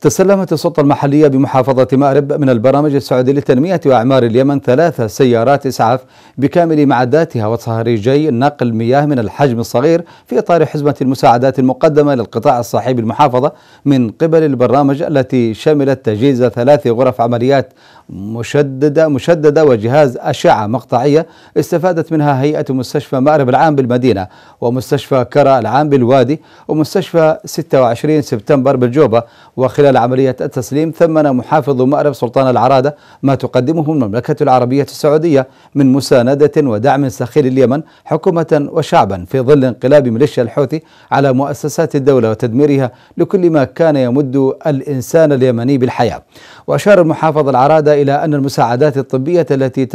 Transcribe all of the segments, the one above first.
تسلمت السلطة المحلية بمحافظة مأرب من البرامج السعودي لتنمية وإعمار اليمن ثلاث سيارات إسعاف بكامل معداتها وصهريجي نقل مياه من الحجم الصغير في إطار حزمة المساعدات المقدمة للقطاع الصحي بالمحافظة من قبل البرنامج التي شملت تجهيز ثلاث غرف عمليات مشددة مشددة وجهاز أشعة مقطعية استفادت منها هيئة مستشفى مأرب العام بالمدينة ومستشفى كرى العام بالوادي ومستشفى 26 سبتمبر بالجوبة وخلال عملية التسليم ثمن محافظ مأرب سلطان العرادة ما تقدمه المملكة العربية السعودية من مساندة ودعم سخير اليمن حكومة وشعبا في ظل انقلاب ميليشيا الحوثي على مؤسسات الدولة وتدميرها لكل ما كان يمد الإنسان اليمني بالحياة. وأشار المحافظ العرادة إلى أن المساعدات الطبية التي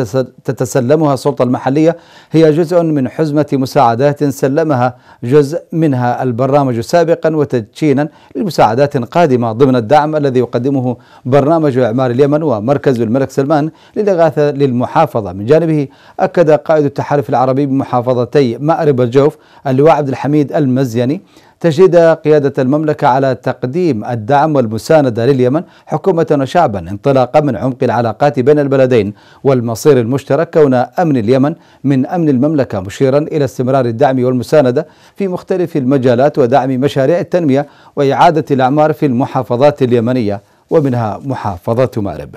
تتسلمها السلطة المحلية هي جزء من حزمة مساعدات سلمها جزء منها البرنامج سابقا وتدشينا لمساعدات قادمة ضمن الدعم الذي يقدمه برنامج إعمار اليمن ومركز الملك سلمان للإغاثة للمحافظة. من جانبه أكد قائد التحالف العربي بمحافظتي مأرب والجوف اللواء عبد الحميد المزيني تجديد قيادة المملكة على تقديم الدعم والمساندة لليمن حكومة وشعبا انطلاقا من عمق العلاقات بين البلدين والمصير المشترك كون أمن اليمن من أمن المملكة مشيرا إلى استمرار الدعم والمساندة في مختلف المجالات ودعم مشاريع التنمية وإعادة الأعمار في المحافظات اليمنية ومنها محافظة مأرب.